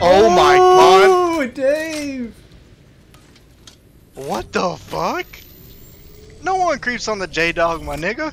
Oh, my god! Dave! What the fuck? No one creeps on the J Dog, my nigga.